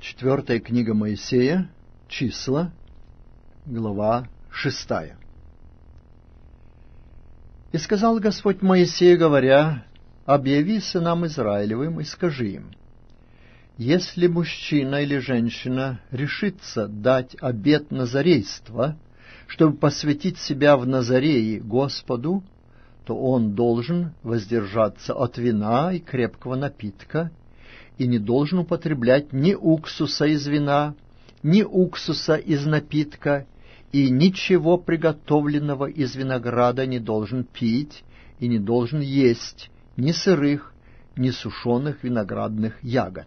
Четвертая книга Моисея, числа, глава шестая. И сказал Господь Моисею, говоря, «Объяви сынам Израилевым и скажи им, если мужчина или женщина решится дать обет назарейства, чтобы посвятить себя в Назарее Господу, то он должен воздержаться от вина и крепкого напитка и не должен употреблять ни уксуса из вина, ни уксуса из напитка, и ничего приготовленного из винограда не должен пить и не должен есть ни сырых, ни сушеных виноградных ягод.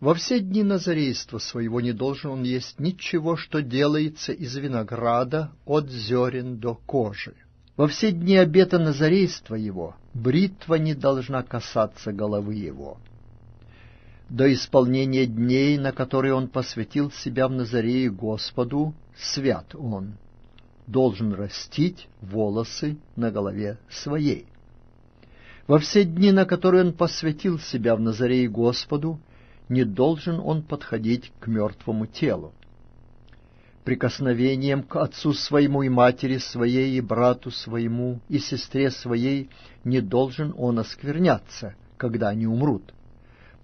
Во все дни назарейства своего не должен он есть ничего, что делается из винограда от зерен до кожи. Во все дни обета назарейства его бритва не должна касаться головы его. До исполнения дней, на которые он посвятил себя в Назарее Господу, свят он, должен растить волосы на голове своей. Во все дни, на которые он посвятил себя в Назарее Господу, не должен он подходить к мертвому телу прикосновением к отцу своему и матери своей, и брату своему, и сестре своей, не должен он оскверняться, когда они умрут,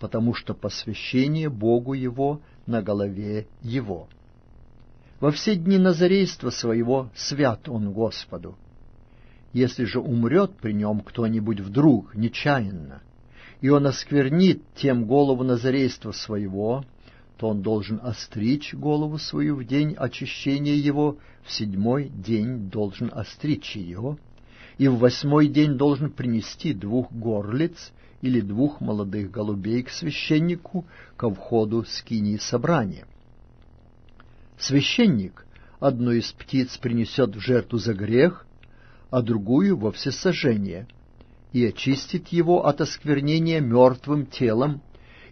потому что посвящение Богу его на голове его. Во все дни назарейства своего свят он Господу. Если же умрет при нем кто-нибудь вдруг, нечаянно, и он осквернит тем голову назарейства своего, то он должен остричь голову свою в день очищения его, в седьмой день должен остричь ее, и в восьмой день должен принести двух горлиц или двух молодых голубей к священнику ко входу скинии собрания. Священник одну из птиц принесет в жертву за грех, а другую во всесожжение, и очистит его от осквернения мертвым телом,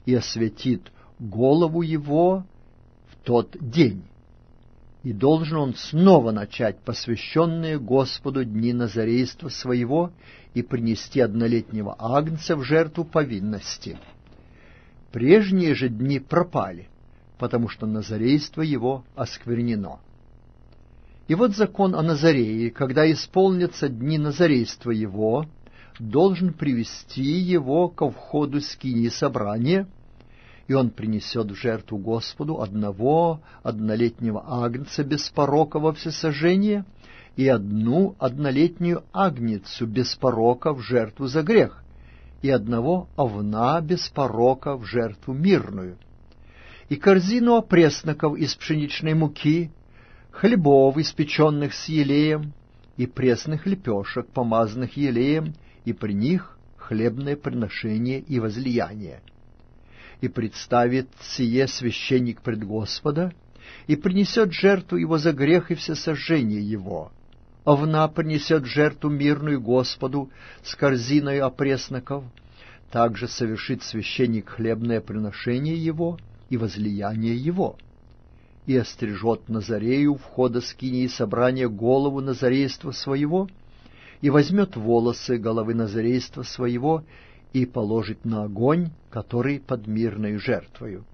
и осветит голову его в тот день. И должен он снова начать посвященные Господу дни назарейства своего и принести однолетнего агнца в жертву повинности. Прежние же дни пропали, потому что назарейство его осквернено. И вот закон о Назарее, когда исполнятся дни назарейства его, должен привести его ко входу скини собрания — и он принесет в жертву Господу одного однолетнего агнца без порока во всесожжение и одну однолетнюю агницу без порока в жертву за грех, и одного овна без порока в жертву мирную, и корзину опресноков из пшеничной муки, хлебов, испеченных с елеем, и пресных лепешек, помазанных елеем, и при них хлебное приношение и возлияние и представит сие священник пред Господа, и принесет жертву его за грех и всесожжение его. Овна принесет жертву мирную Господу с корзиной опресноков, также совершит священник хлебное приношение его и возлияние его. И острижет Назарею входа скинии собрания голову назарейства своего, и возьмет волосы головы назарейства своего, и положит на огонь, который под мирной жертвою.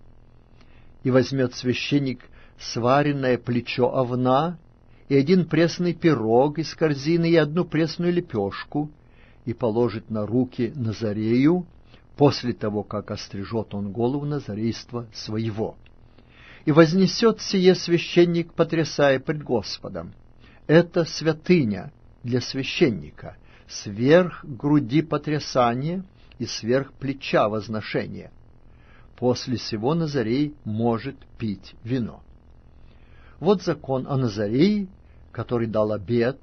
И возьмет священник сваренное плечо овна, и один пресный пирог из корзины, и одну пресную лепешку, и положит на руки Назарею, после того, как острижет он голову Назарейства своего. И вознесет сие священник, потрясая пред Господом. Это святыня для священника, сверх груди потрясания — и сверх плеча возношения. После сего Назарей может пить вино. Вот закон о Назарее, который дал обет,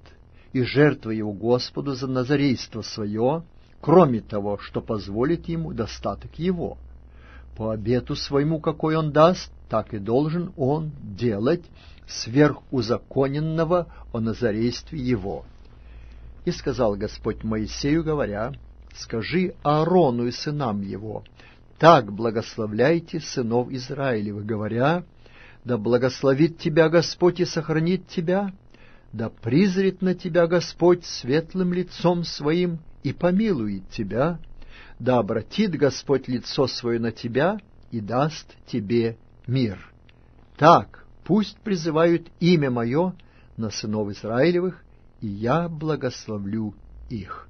и жертва его Господу за назарейство свое, кроме того, что позволит ему достаток его. По обету своему, какой он даст, так и должен он делать сверхузаконенного о назарействе его. И сказал Господь Моисею, говоря, скажи Аарону и сынам его, так благословляйте сынов Израилевых, говоря, да благословит тебя Господь и сохранит тебя, да призрит на тебя Господь светлым лицом своим и помилует тебя, да обратит Господь лицо свое на тебя и даст тебе мир. Так пусть призывают имя мое на сынов Израилевых, и я благословлю их».